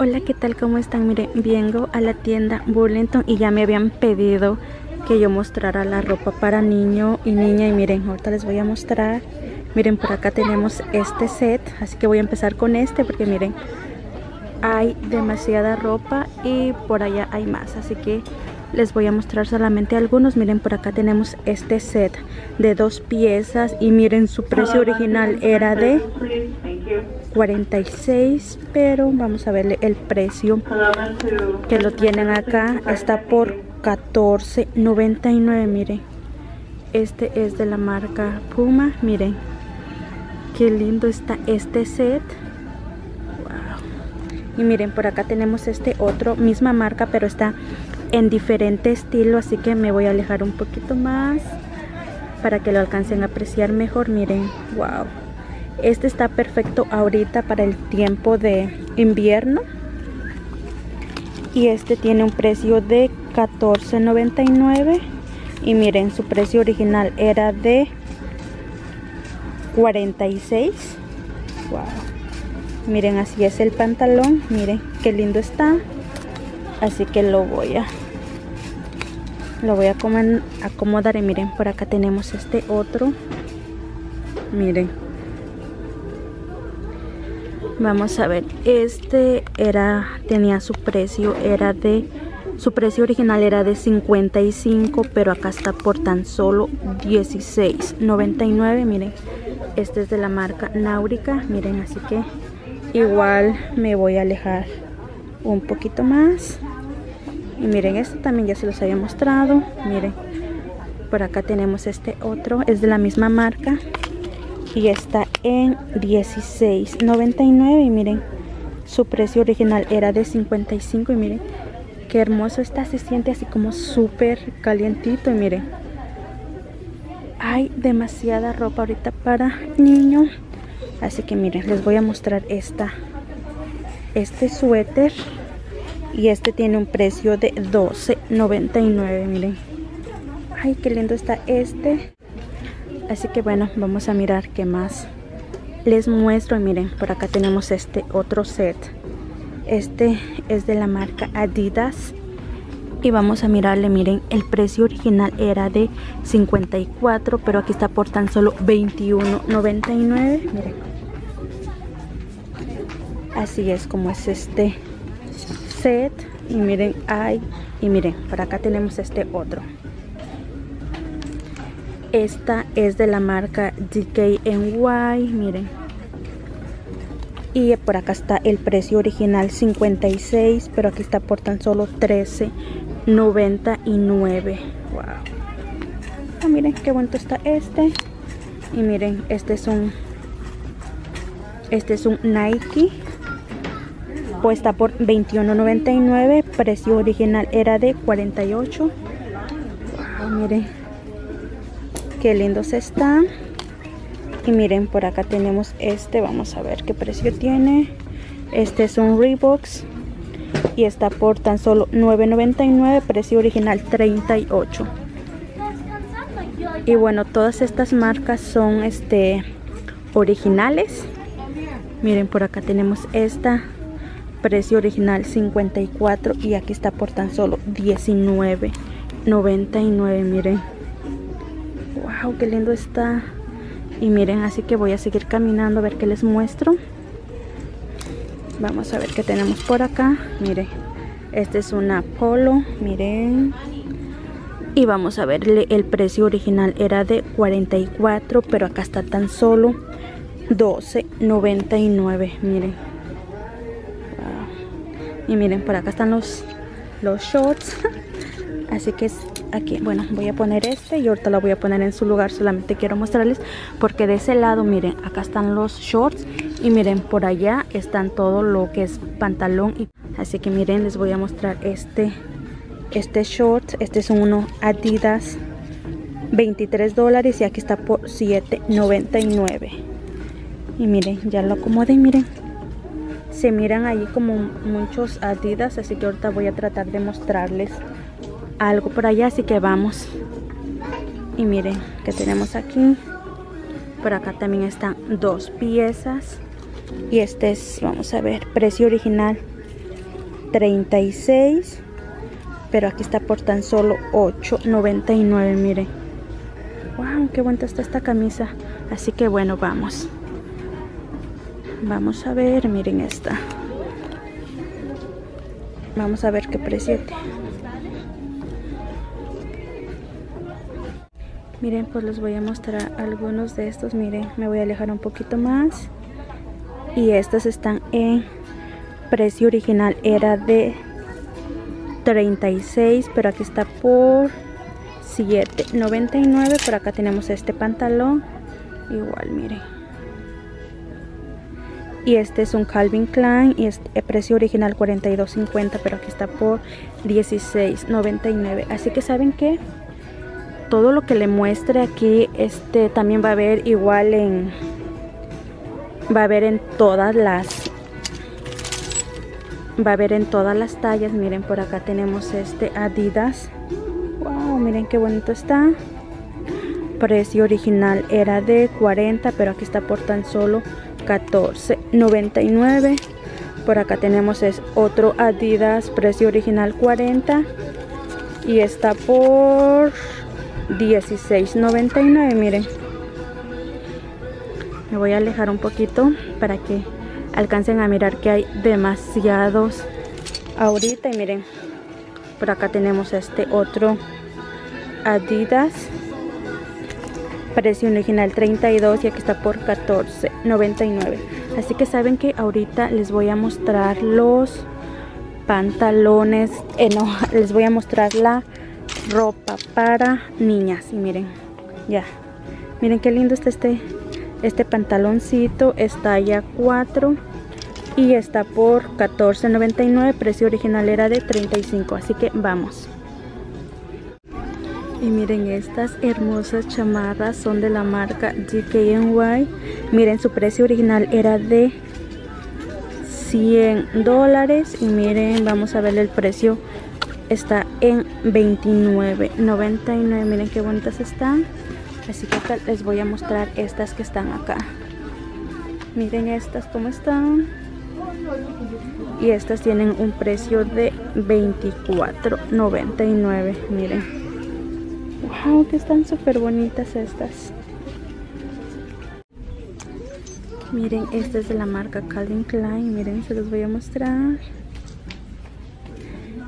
Hola, ¿qué tal? ¿Cómo están? Miren, vengo a la tienda Burlington y ya me habían pedido que yo mostrara la ropa para niño y niña. Y miren, ahorita les voy a mostrar. Miren, por acá tenemos este set, así que voy a empezar con este porque miren, hay demasiada ropa y por allá hay más, así que les voy a mostrar solamente algunos miren por acá tenemos este set de dos piezas y miren su precio original era de 46 pero vamos a verle el precio que lo tienen acá. Está por 14.99 miren. Este es de la marca Puma miren. Qué lindo está este set. Y miren por acá tenemos este otro misma marca pero está en diferente estilo así que me voy a alejar un poquito más para que lo alcancen a apreciar mejor miren. Wow este está perfecto ahorita para el tiempo de invierno. Y este tiene un precio de $14.99. Y miren, su precio original era de 46. Wow. Miren, así es el pantalón. Miren, qué lindo está. Así que lo voy a lo voy a acomodar y miren por acá tenemos este otro miren Vamos a ver, este era, tenía su precio, era de, su precio original era de 55, pero acá está por tan solo 16.99, miren. Este es de la marca Náurica, miren, así que igual me voy a alejar un poquito más. Y miren, este también ya se los había mostrado, miren. Por acá tenemos este otro, es de la misma marca y está en 16.99 y miren su precio original era de 55 y miren qué hermoso está se siente así como súper calientito y miren. Hay demasiada ropa ahorita para niño. Así que miren les voy a mostrar esta este suéter. Y este tiene un precio de 12.99 miren. Ay qué lindo está este así que bueno vamos a mirar qué más les muestro. Miren por acá tenemos este otro set. Este es de la marca adidas. Y vamos a mirarle miren el precio original era de 54 pero aquí está por tan solo 21.99 miren. Así es como es este set. Y miren hay y miren por acá tenemos este otro esta es de la marca DKNY, miren. Y por acá está el precio original 56, pero aquí está por tan solo 13.99. Wow. Ah, miren qué bonito está este. Y miren, este es un este es un Nike. Puesta por 21.99, precio original era de 48. Wow, miren qué lindos están. Y miren por acá tenemos este vamos a ver qué precio tiene. Este es un Reeboks y está por tan solo $9.99 precio original 38 y bueno todas estas marcas son este originales. Miren por acá tenemos esta precio original 54 y aquí está por tan solo $19.99 miren wow qué lindo está. Y miren así que voy a seguir caminando a ver qué les muestro. Vamos a ver qué tenemos por acá. Miren este es una polo miren. Y vamos a verle el precio original era de 44 pero acá está tan solo 12.99 miren. Y miren por acá están los los shorts. Así que es aquí. Bueno voy a poner este y ahorita lo voy a poner en su lugar. Solamente quiero mostrarles porque de ese lado miren acá están los shorts y miren por allá están todo lo que es pantalón y así que miren les voy a mostrar este este short. Este es uno adidas 23 dólares y aquí está por 7.99 y miren ya lo acomodé miren. Se miran ahí como muchos adidas así que ahorita voy a tratar de mostrarles algo por allá así que vamos. Y miren que tenemos aquí por acá también están dos piezas. Y este es vamos a ver precio original 36 pero aquí está por tan solo 8.99 mire wow qué bonita está esta camisa. Así que bueno vamos. Vamos a ver miren esta. Vamos a ver qué precio miren pues les voy a mostrar algunos de estos. Miren me voy a alejar un poquito más. Y estos están en precio original. Era de 36 pero aquí está por 7.99 por acá tenemos este pantalón. Igual miren. Y este es un Calvin Klein y es el precio original 42.50 pero aquí está por 16.99 así que saben que todo lo que le muestre aquí este también va a ver igual en va a haber en todas las va a haber en todas las tallas. Miren por acá tenemos este adidas. Wow miren qué bonito está. Precio original era de 40 pero aquí está por tan solo 14.99 por acá tenemos es otro adidas precio original 40 y está por 16.99 miren. Me voy a alejar un poquito para que alcancen a mirar que hay demasiados ahorita. Y miren por acá tenemos este otro Adidas. Precio original 32 y aquí está por 14.99 así que saben que ahorita les voy a mostrar los pantalones eh, no, les voy a mostrar la ropa para niñas. Y miren ya. Miren qué lindo está este este pantaloncito. Está ya 4 y está por 14.99 precio original era de 35 así que vamos. Y miren estas hermosas chamarras son de la marca DKNY miren su precio original era de 100 dólares. Y miren vamos a ver el precio está en 29.99 miren qué bonitas están. Así que les voy a mostrar estas que están acá. Miren estas como están y estas tienen un precio de 24.99 miren. Wow que están súper bonitas estas. Miren esta es de la marca Calvin Klein. Miren se los voy a mostrar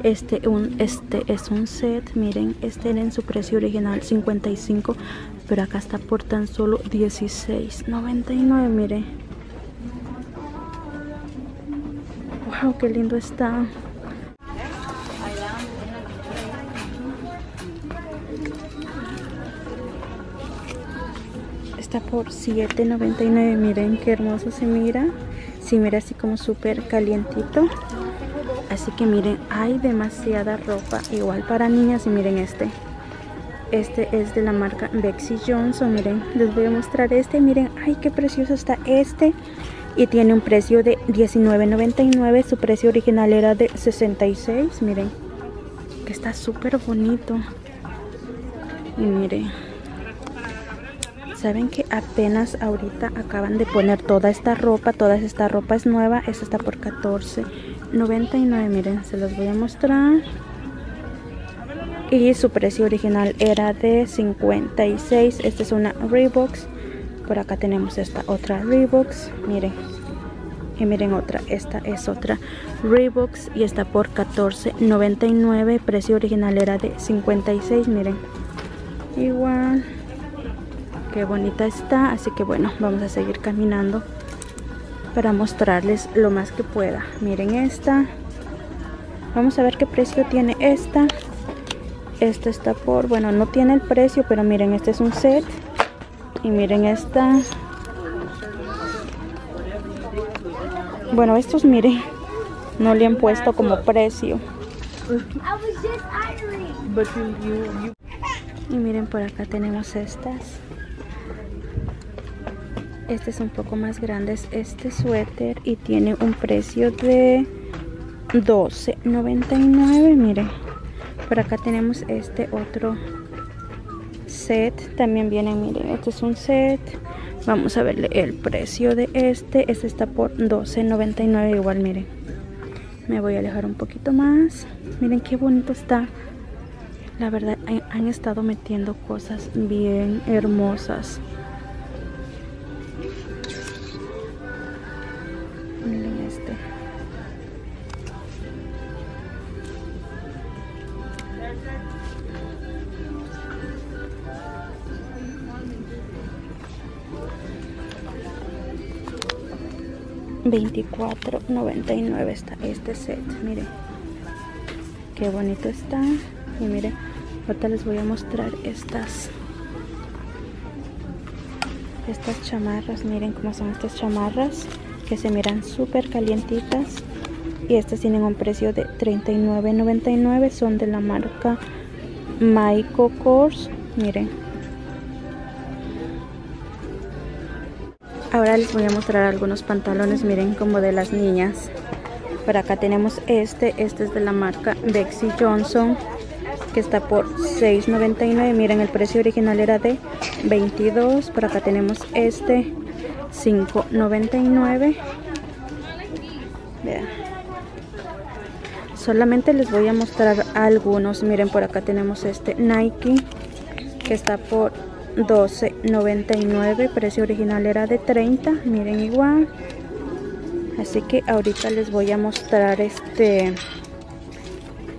este un este es un set miren este era en su precio original 55 pero acá está por tan solo 16.99 mire. Wow qué lindo está. Está por 7.99 miren qué hermoso se mira. Se mira así como súper calientito así que miren hay demasiada ropa igual para niñas y miren este. Este es de la marca Bexy Johnson miren les voy a mostrar este miren ay qué precioso está este. Y tiene un precio de $19.99 su precio original era de 66 miren que está súper bonito. Y miren saben que apenas ahorita acaban de poner toda esta ropa toda esta ropa es nueva esta está por $14.99 miren se los voy a mostrar. Y su precio original era de 56 esta es una Reebok por acá tenemos esta otra Reebok miren. Y miren otra esta es otra Reebok y está por 14.99 precio original era de 56 miren. Igual qué bonita está así que bueno vamos a seguir caminando para mostrarles lo más que pueda miren esta vamos a ver qué precio tiene esta este está por, bueno, no tiene el precio, pero miren, este es un set. Y miren esta. Bueno, estos, miren, no le han puesto como precio. Y miren, por acá tenemos estas. Este es un poco más grande, es este suéter y tiene un precio de $12.99, miren por acá tenemos este otro set también viene miren este es un set vamos a verle el precio de este este está por $12.99 igual miren Me voy a alejar un poquito más. Miren qué bonito está. La verdad, han estado metiendo cosas bien hermosas. $24.99 está este set miren. Qué bonito está. Y miren ahorita les voy a mostrar estas estas chamarras. Miren cómo son estas chamarras que se miran súper calientitas. Y estas tienen un precio de $39.99 son de la marca Maiko Kors. Miren ahora les voy a mostrar algunos pantalones miren como de las niñas. Por acá tenemos este este es de la marca Bexy Johnson que está por $6.99 miren el precio original era de 22 por acá tenemos este $5.99 vean solamente les voy a mostrar algunos miren por acá tenemos este Nike que está por 12.99 precio original era de 30 miren igual. Así que ahorita les voy a mostrar este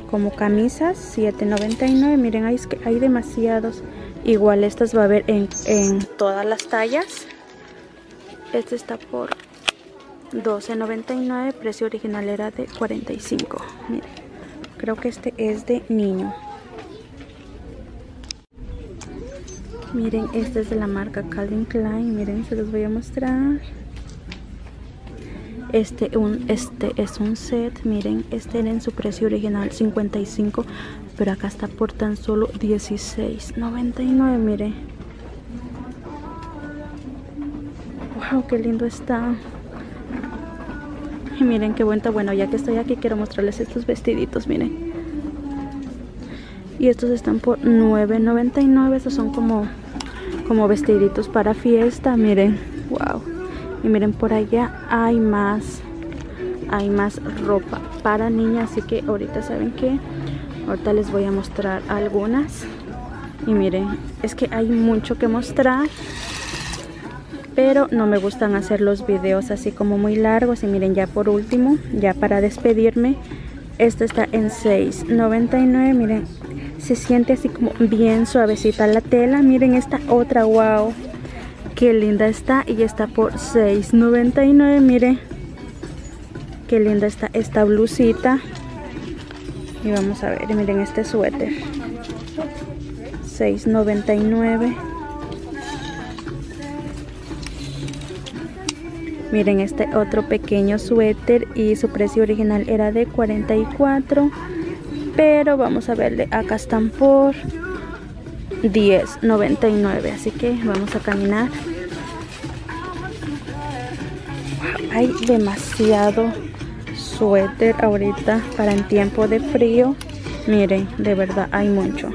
como camisas 7.99 miren hay, hay demasiados. Igual estas va a haber en, en todas las tallas. Este está por 12.99 precio original era de 45 miren. Creo que este es de niño miren este es de la marca Calvin Klein miren se los voy a mostrar este, un, este es un set, miren, este era en su precio original 55, pero acá está por tan solo 16.99, miren. Wow, qué lindo está. Y miren qué buena, bueno, ya que estoy aquí quiero mostrarles estos vestiditos, miren. Y estos están por 9.99, estos son como, como vestiditos para fiesta, miren. Wow y miren por allá hay más hay más ropa para niñas así que ahorita saben que ahorita les voy a mostrar algunas. Y miren es que hay mucho que mostrar pero no me gustan hacer los videos así como muy largos. Y miren ya por último ya para despedirme esta está en 6.99 miren se siente así como bien suavecita la tela miren esta otra wow Qué linda está y está por $6.99, mire. Qué linda está esta blusita. Y vamos a ver, miren este suéter. $6.99. Miren este otro pequeño suéter y su precio original era de 44 pero vamos a verle acá están por 10.99 así que vamos a caminar. Hay demasiado suéter ahorita para en tiempo de frío. Miren de verdad hay mucho